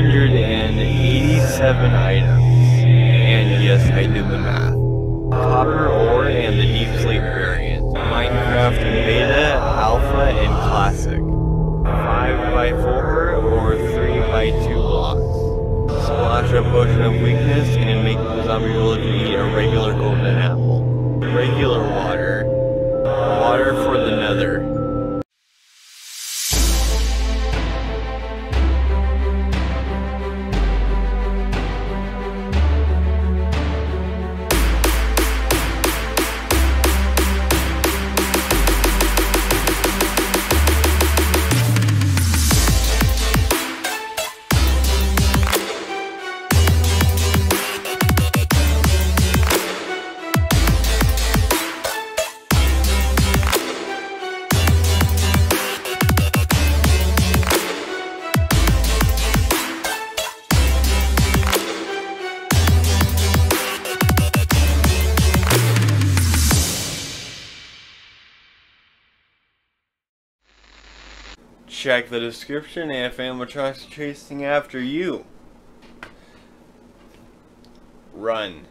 Hundred and eighty-seven items. And yes, I did the math. Copper ore and the deep sleep variant. Minecraft Beta, Alpha, and Classic. 5x4 or 3x2 blocks. Splash a potion of weakness and make the zombie village eat a regular golden apple. Regular water, Check the description if animatronics are chasing after you. Run.